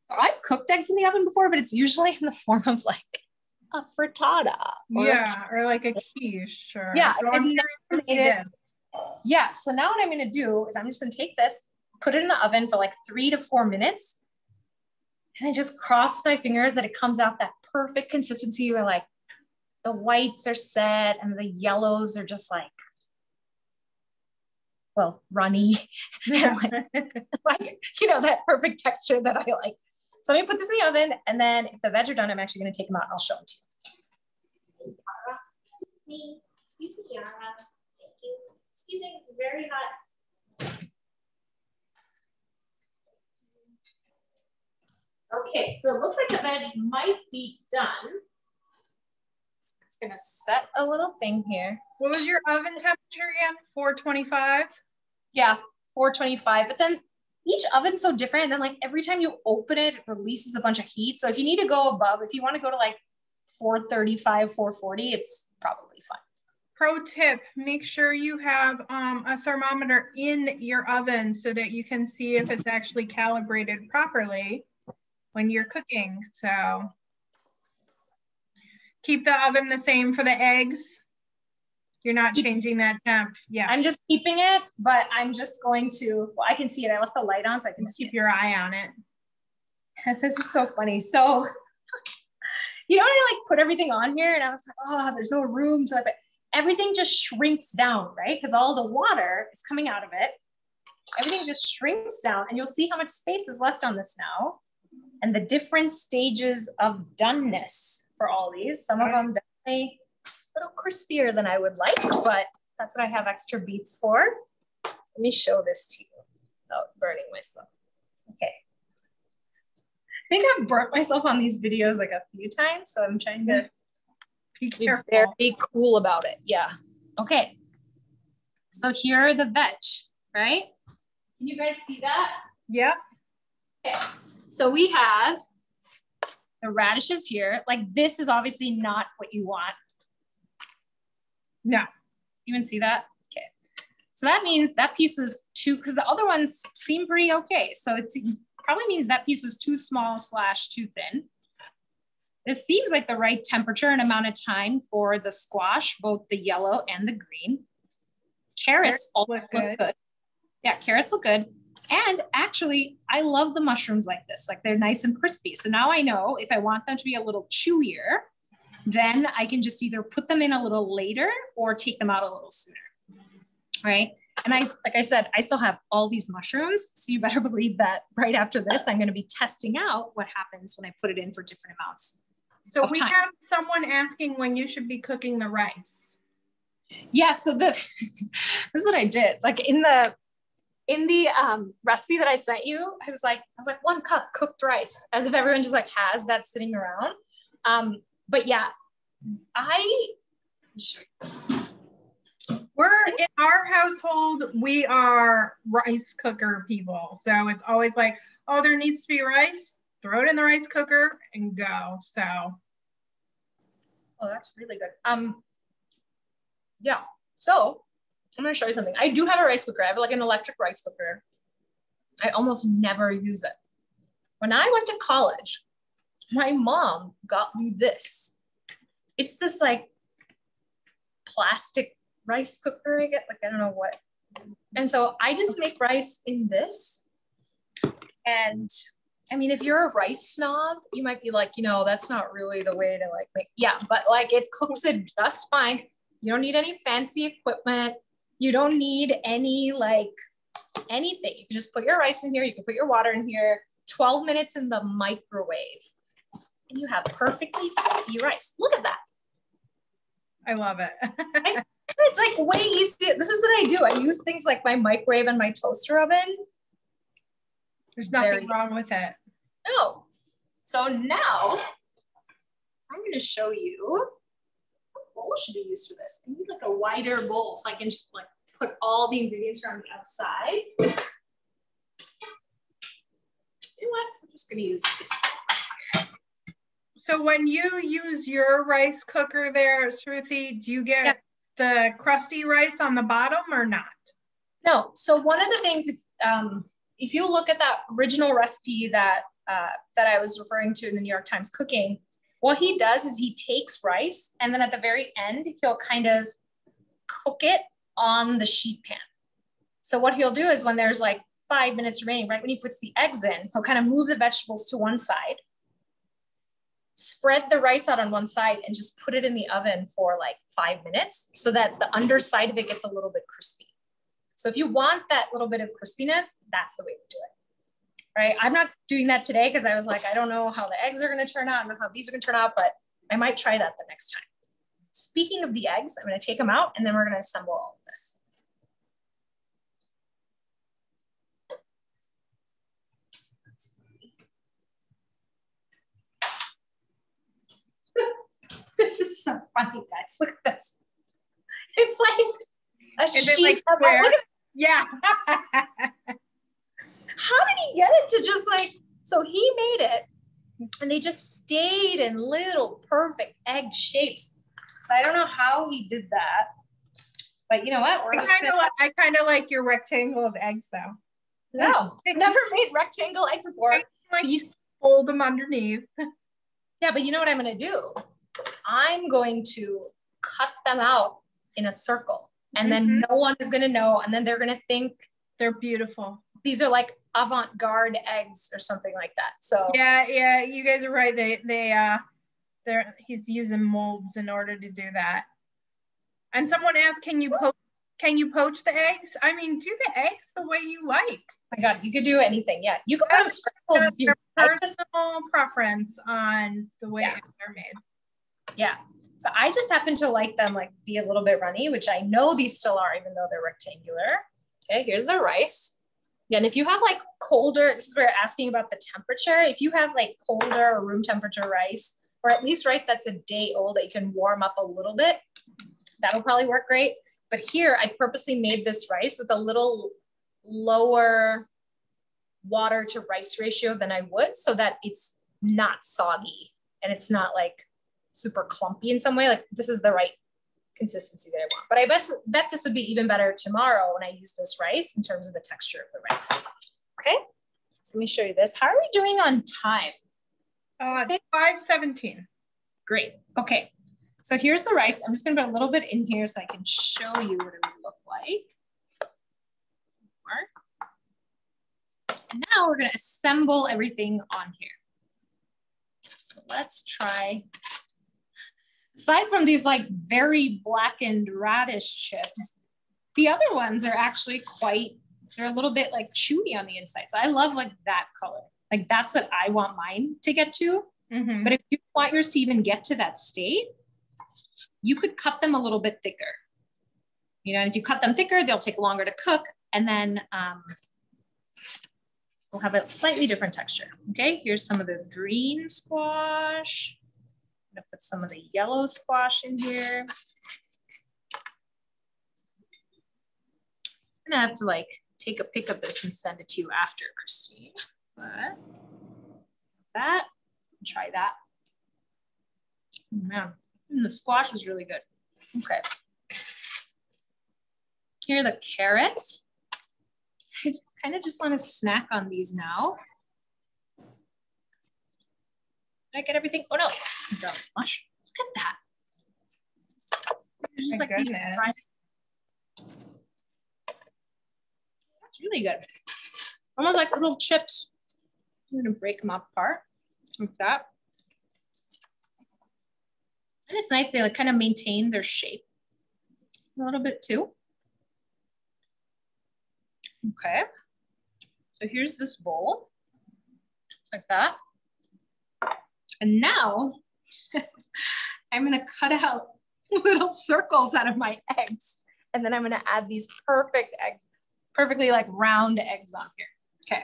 So I've cooked eggs in the oven before, but it's usually in the form of like a frittata. Or yeah, or like a quiche. Or yeah, so I've never made it. Yeah, so now what I'm gonna do is I'm just gonna take this, put it in the oven for like three to four minutes, and then just cross my fingers that it comes out that perfect consistency where like the whites are set and the yellows are just like well, runny, like, like, you know, that perfect texture that I like. So I'm gonna put this in the oven and then if the veg are done, I'm actually gonna take them out and I'll show them to you. Excuse me, excuse me, Yara. Thank you. Excuse me, it's very hot. Okay, so it looks like the veg might be done. It's gonna set a little thing here. What was your oven temperature again? 425? Yeah, 425. But then each oven's so different. And then like every time you open it, it releases a bunch of heat. So if you need to go above, if you want to go to like 435, 440, it's probably fine. Pro tip, make sure you have um, a thermometer in your oven so that you can see if it's actually calibrated properly when you're cooking. So keep the oven the same for the eggs. You're not changing that temp. Yeah. I'm just keeping it, but I'm just going to, well, I can see it. I left the light on so I can keep your eye on it. this is so funny. So, you know, I like put everything on here and I was like, oh, there's no room to, like, but everything just shrinks down, right? Because all the water is coming out of it. Everything just shrinks down and you'll see how much space is left on this now and the different stages of doneness for all these. Some of them definitely little crispier than I would like, but that's what I have extra beets for. Let me show this to you without burning myself. Okay. I think I've burnt myself on these videos like a few times, so I'm trying to Be be very cool about it. Yeah. Okay. So here are the veg, right? Can you guys see that? Yep. So we have the radishes here. Like this is obviously not what you want. No. You even see that? Okay. So that means that piece was too, because the other ones seem pretty okay. So it probably means that piece was too small slash too thin. This seems like the right temperature and amount of time for the squash, both the yellow and the green. Carrots Carrots look look good. good. Yeah, carrots look good. And actually, I love the mushrooms like this. Like they're nice and crispy. So now I know if I want them to be a little chewier, then I can just either put them in a little later or take them out a little sooner. Right. And I, like I said, I still have all these mushrooms. So you better believe that right after this, I'm going to be testing out what happens when I put it in for different amounts. So we time. have someone asking when you should be cooking the rice. Yeah. So the, this is what I did. Like in the, in the um, recipe that I sent you, I was like, I was like one cup cooked rice, as if everyone just like has that sitting around. Um, but yeah, I let me show you this. We're in our household, we are rice cooker people. So it's always like, oh, there needs to be rice, throw it in the rice cooker and go. So Oh, that's really good. Um, yeah. So I'm gonna show you something. I do have a rice cooker. I have like an electric rice cooker. I almost never use it. When I went to college, my mom got me this. It's this like plastic rice cooker. I get like I don't know what. And so I just make rice in this. And I mean, if you're a rice snob, you might be like, you know, that's not really the way to like make. Yeah, but like it cooks it just fine. You don't need any fancy equipment. You don't need any like anything. You can just put your rice in here. You can put your water in here. 12 minutes in the microwave, and you have perfectly fluffy rice. Look at that. I love it. It's like way easier. This is what I do. I use things like my microwave and my toaster oven. There's nothing Very- wrong with it. No. So now I'm going to show you what bowl should be used for this. I need like a wider bowl so I can just like put all the ingredients around the outside. You know what? I'm just going to use this. So when you use your rice cooker there, Sruthi, do you get Yeah. the crusty rice on the bottom or not? No. So one of the things, if, um, if you look at that original recipe that uh, that I was referring to in the New York Times Cooking, what he does is he takes rice and then at the very end he'll kind of cook it on the sheet pan. So what he'll do is when there's like five minutes remaining, right when he puts the eggs in, he'll kind of move the vegetables to one side, spread the rice out on one side, and just put it in the oven for like five minutes so that the underside of it gets a little bit crispy. So if you want that little bit of crispiness, that's the way to do it. Right. I'm not doing that today because I was like, I don't know how the eggs are going to turn out. I don't know how these are going to turn out, but I might try that the next time. Speaking of the eggs, I'm going to take them out and then we're going to assemble all of this. This is so funny, guys. Look at this. It's like a Is sheet like of square? look at Yeah. how did he get it to just like so he made it and they just stayed in little perfect egg shapes so i don't know how he did that but you know what we're I kind of like, I kind of like your rectangle of eggs though. no never made rectangle eggs before Like You- fold them underneath. yeah but you know what i'm going to do i'm going to cut them out in a circle and then Mhm. no one is going to know and then they're going to think They're beautiful. these are like avant-garde eggs or something like that so Yeah, yeah, you guys are right. They they uh they're he's using molds in order to do that. And someone asked, can you poach can you poach the eggs? I mean, do the eggs the way you like. my god you could do anything yeah you could put them scrambled Your personal preference on the way Yeah. eggs are made. Yeah. So I just happen to like them like be a little bit runny, which I know these still are, even though they're rectangular. Okay, here's the rice. And if you have like colder, this is where asking about the temperature. If you have like colder or room temperature rice, or at least rice that's a day old that you can warm up a little bit, that'll probably work great. But here I purposely made this rice with a little lower water to rice ratio than I would so that it's not soggy and it's not like super clumpy in some way. Like this is the right consistency that I want. But I bet, bet this would be even better tomorrow when I use this rice in terms of the texture of the rice. Okay, so let me show you this. How are we doing on time? Uh, okay. 517. Great, okay. So here's the rice. I'm just gonna put a little bit in here so I can show you what it would look like. Now we're gonna assemble everything on here. So let's try aside from these like very blackened radish chips, the other ones are actually quite, they're a little bit like chewy on the inside. So I love like that color. Like that's what I want mine to get to. Mm-hmm. But if you want yours to even get to that state, you could cut them a little bit thicker. You know, and if you cut them thicker, they'll take longer to cook. And then um, we'll have a slightly different texture. Okay, here's some of the green squash gonna put some of the yellow squash in here. I'm gonna have to like take a pic of this and send it to you after, Christine. But that, try that. Man, and the squash is really good. Okay. Here are the carrots. I kind of just want to snack on these now. Did I get everything? Oh no, the mush. Look at that. Just like That's really good. Almost like little chips. I'm gonna break them apart like that. And it's nice, they like kind of maintain their shape a little bit too. Okay, so here's this bowl. It's like that. And now I'm gonna cut out little circles out of my eggs. And then I'm gonna add these perfect eggs, perfectly like round eggs on here. Okay.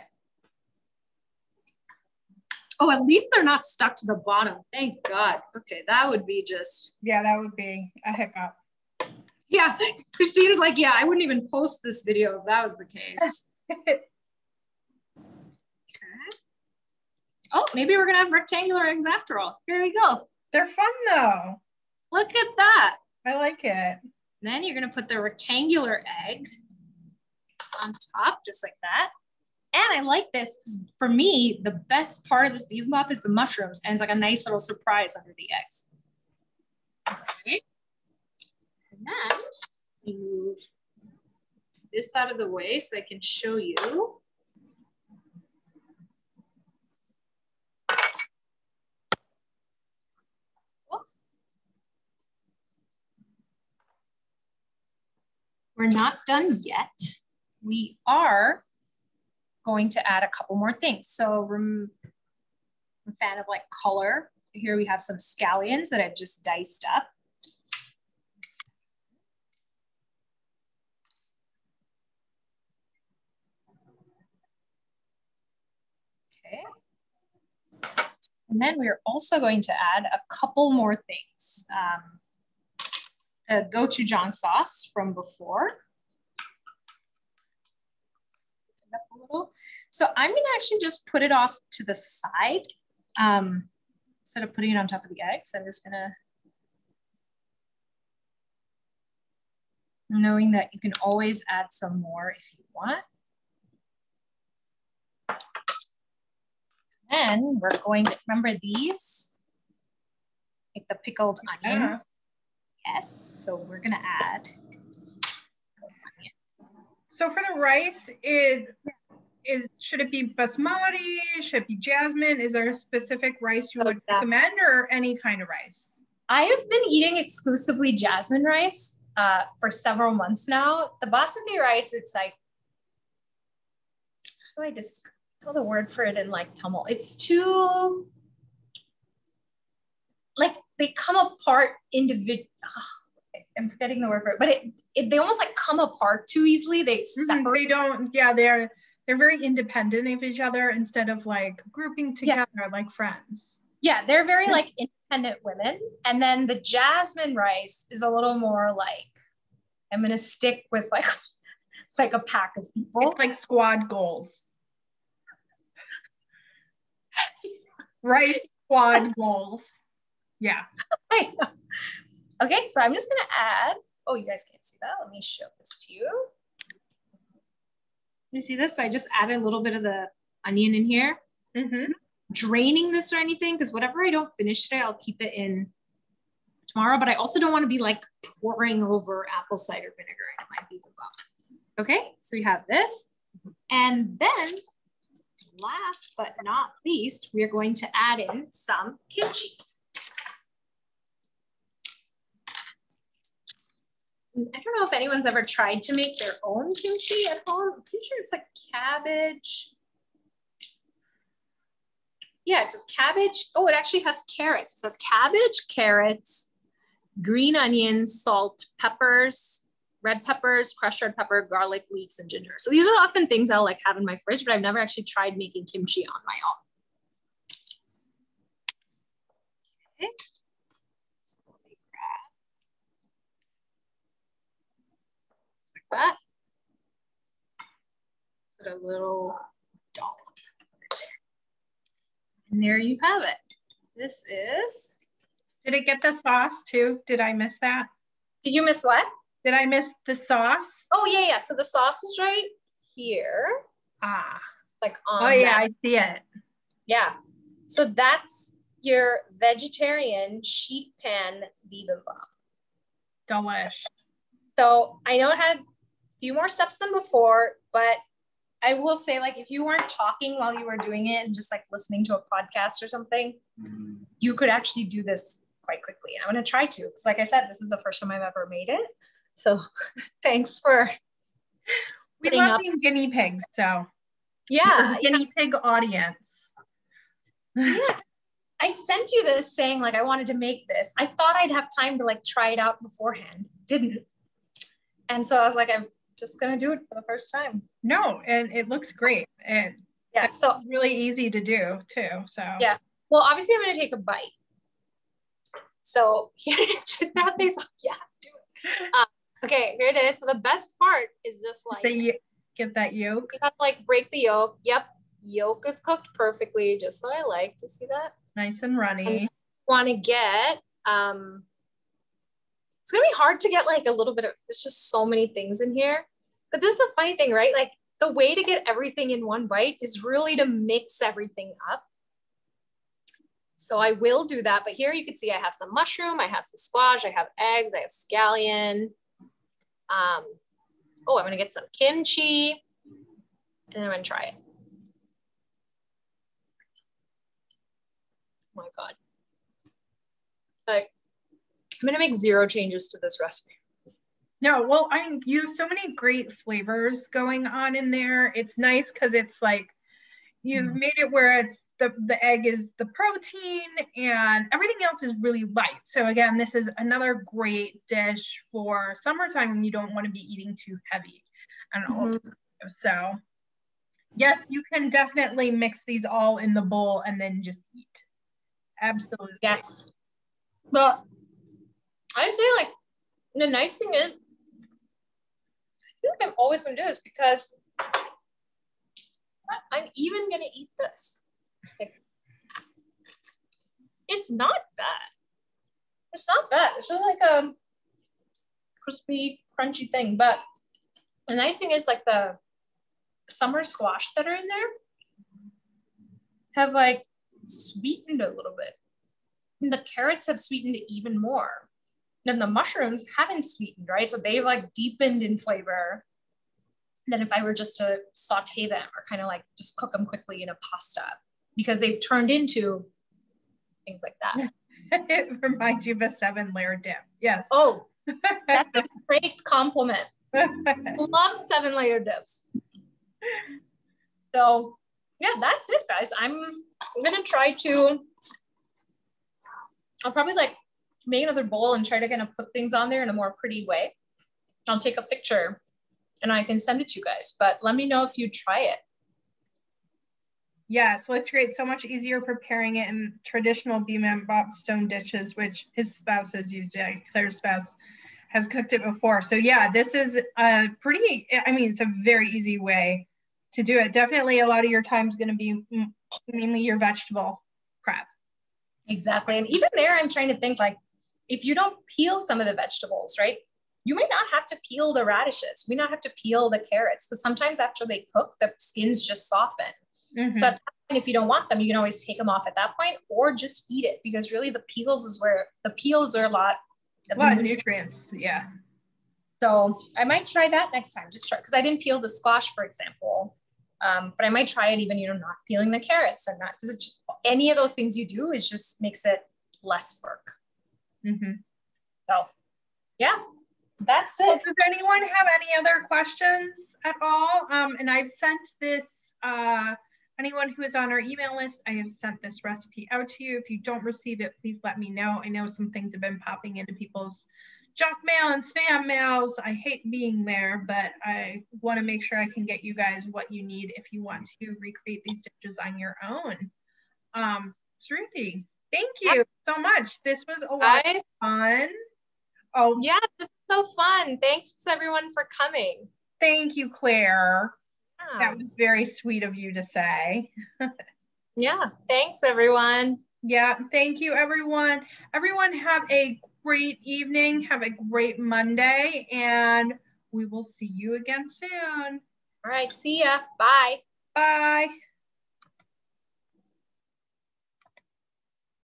Oh, at least they're not stuck to the bottom. Thank God. Okay, that would be just. Yeah, that would be a hiccup. Yeah, Christine's like, yeah, I wouldn't even post this video if that was the case. Oh, maybe we're gonna have rectangular eggs after all. Here we go. They're fun though. Look at that. I like it. Then you're gonna put the rectangular egg on top, just like that. And I like this because for me, the best part of this bibimbap is the mushrooms and it's like a nice little surprise under the eggs. Okay. And then move this out of the way so I can show you We're not done yet. We are going to add a couple more things. So I'm a fan of like color. Here we have some scallions that I've just diced up. Okay. And then we're also going to add a couple more things. Um, the gochujang sauce from before. So I'm gonna actually just put it off to the side um, instead of putting it on top of the eggs. I'm just gonna, knowing that you can always add some more if you want. Then we're going to, remember these? Like the pickled onions. Yes, so we're gonna add. So for the rice, is is should it be basmati? Should it be jasmine? Is there a specific rice you would recommend, or any kind of rice? I have been eating exclusively jasmine rice uh, for several months now. The basmati rice, it's like how do I describe the word for it in like Tamil? It's too like they come apart individual. I'm forgetting the word for it, but it, it, they almost like come apart too easily. They Mhm, separate. They don't, yeah, they're they're very independent of each other instead of like grouping Yeah. together like friends. Yeah, they're very like independent women. And then the jasmine rice is a little more like I'm gonna stick with like like a pack of people. It's like squad goals. right? Squad goals. Yeah. Okay, so I'm just gonna add. Oh, you guys can't see that. Let me show this to you. You see this? I just added a little bit of the onion in here. hmm Draining this or anything, because whatever I don't finish today, I'll keep it in tomorrow. But I also don't want to be like pouring over apple cider vinegar into my bibimbap. Okay, so we have this. And then last but not least, we are going to add in some kimchi. I don't know if anyone's ever tried to make their own kimchi at home. I'm pretty sure it's like cabbage. Yeah, it says cabbage. Oh, it actually has carrots. It says cabbage, carrots, green onions, salt, peppers, red peppers, crushed red pepper, garlic, leeks, and ginger. So these are often things I'll like have in my fridge, but I've never actually tried making kimchi on my own. Okay. Slowly grab. Just like that. Put a little dollop. And there you have it. This is, Did it get the sauce too? Did I miss that? did you miss what? Did I miss the sauce? Oh yeah, yeah. So the sauce is right here, Ah. like on. Oh yeah, that. I see it. yeah. So that's your vegetarian sheet pan bibimbap. Delish. So I know it had few more steps than before, but I will say, like, if you weren't talking while you were doing it and just like listening to a podcast or something, mm-hmm. you could actually do this quite quickly. I'm gonna try to, because like I said, this is the first time I've ever made it. So thanks for We love up- being guinea pigs, so yeah, guinea pig audience. yeah. I sent you this saying like I wanted to make this. I thought I'd have time to like try it out beforehand. Didn't. And so I was like, I'm just gonna do it for the first time. No, and it looks great. And Yeah. So really easy to do too. So Yeah. well, obviously I'm gonna take a bite. So thing's like, yeah, do it. Um, okay, here it is. So the best part is just like you get that yolk. you have to like break the yolk. Yep. Yolk is cooked perfectly, just so I like to see that. Nice and runny. want to get um gonna be hard to get like a little bit of there's just so many things in here. But this is the funny thing right? Like the way to get everything in one bite is really to mix everything up. So i will do that but here you can see i have some mushroom i have some squash i have eggs i have scallion. Um oh i'm gonna get some kimchi and i'm gonna try it. Oh my god. Like, I'm gonna make zero changes to this recipe. No, well, I mean you have so many great flavors going on in there. It's nice because it's like you've Mm. made it where it's the the egg is the protein and everything else is really light. So again, this is another great dish for summertime when you don't want to be eating too heavy. And Mm-hmm. also, so yes, you can definitely mix these all in the bowl and then just eat. Absolutely. Yes. But I say like the nice thing is I feel like I'm always gonna do this because I'm even gonna eat this. Like, it's not bad. It's not bad. It's just like a crispy, crunchy thing. But the nice thing is like the summer squash that are in there have like sweetened a little bit. And the carrots have sweetened it even more. Then the mushrooms haven't sweetened, right? So they've like deepened in flavor than if I were just to saute them or kind of like just cook them quickly in a pasta because they've turned into things like that. it reminds you of a seven layer dip. Yes. Oh, that's a great compliment. Love seven layer dips. So yeah, that's it, guys. I'm, I'm gonna try to. I'll probably like make another bowl and try to kind of put things on there in a more pretty way. I'll take a picture and I can send it to you guys, but let me know if you try it. Yeah, Yes, looks great. So much easier preparing it in traditional bibimbap stone dishes, which his spouse has used. Yeah, Claire's spouse has cooked it before. So yeah, this is a pretty, I mean, it's a very easy way to do it. Definitely a lot of your time is going to be mainly your vegetable prep. Exactly. And even there, I'm trying to think like, if you don't peel some of the vegetables, right? You may not have to peel the radishes. We not have to peel the carrots because sometimes after they cook, the skins just soften. Mm-hmm. So if you don't want them, you can always take them off at that point or just eat it because really the peels is where the peels are a lot a lot of nutrients. Yeah. So I might try that next time. Just try because I didn't peel the squash, for example. Um, but I might try it even you know not peeling the carrots and not because any of those things you do is just makes it less work. Mm-hmm. So yeah, that's it. Well, does anyone have any other questions at all? Um, and I've sent this. Uh, anyone who is on our email list, I have sent this recipe out to you. If you don't receive it, please let me know. I know some things have been popping into people's junk mail and spam mails. I hate being there, but I want to make sure I can get you guys what you need if you want to recreate these dishes on your own. Um, Sruthi, thank you so much. This was a lot of fun. Oh, yeah, this is so fun. Thanks everyone for coming. Thank you, Claire. Yeah. That was very sweet of you to say. yeah, thanks everyone. Yeah, thank you everyone. Everyone have a great evening. Have a great Monday and we will see you again soon. All right, see ya. Bye. Bye.